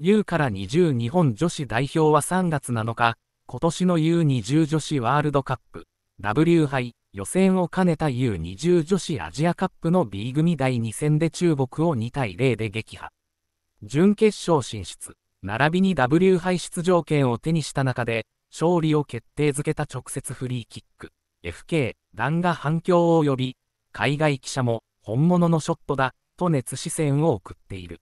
U から20日本女子代表は3月7日、今年の U20 女子ワールドカップ、W 杯予選を兼ねた U20 女子アジアカップの B 組第2戦で中国を2対0で撃破。準決勝進出、並びに W 杯出場権を手にした中で、勝利を決定づけた直接フリーキック、FK、弾が反響を呼び、海外記者も本物のショットだ、と熱視線を送っている。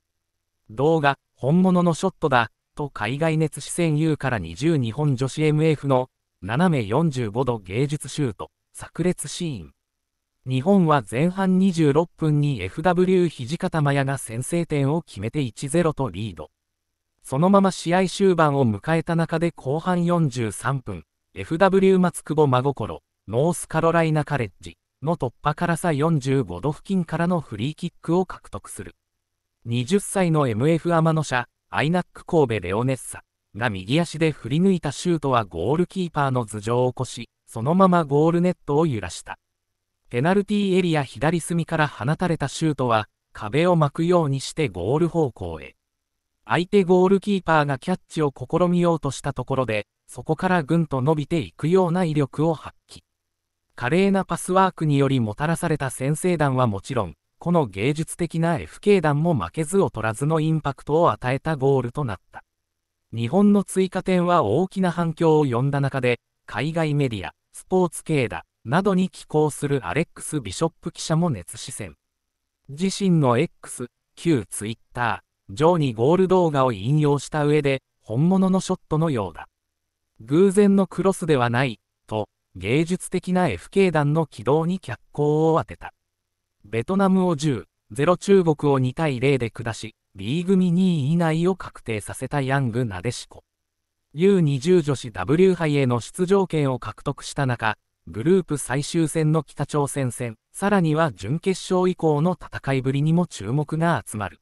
動画、本物のショットだ、と海外熱視線 U から20日本女子 MF の斜め45度芸術シュート、炸裂シーン。日本は前半26分に FW 土方麻也が先制点を決めて1-0とリード。そのまま試合終盤を迎えた中で後半43分、FW 松久保真心、ノースカロライナカレッジの突破からさ45度付近からのフリーキックを獲得する。20歳の MF 天野社、アイナック神戸レオネッサが右足で振り抜いたシュートはゴールキーパーの頭上を起こし、そのままゴールネットを揺らした。ペナルティーエリア左隅から放たれたシュートは、壁を巻くようにしてゴール方向へ。相手ゴールキーパーがキャッチを試みようとしたところで、そこからぐんと伸びていくような威力を発揮。華麗なパスワークによりもたらされた先制弾はもちろん、この芸術的な FK 弾も負けず劣らずのインパクトを与えたゴールとなった。日本の追加点は大きな反響を呼んだ中で、海外メディア、スポーツ系だ、などに寄稿するアレックス・ビショップ記者も熱視線。自身の X、旧 Twitter、上にゴール動画を引用した上で、本物のショットのようだ。偶然のクロスではない、と、芸術的な FK 弾の軌道に脚光を当てた。ベトナムを10、0中国を2対0で下し、B 組2位以内を確定させたヤングなでしこ。U20 女子 W 杯への出場権を獲得した中、グループ最終戦の北朝鮮戦、さらには準決勝以降の戦いぶりにも注目が集まる。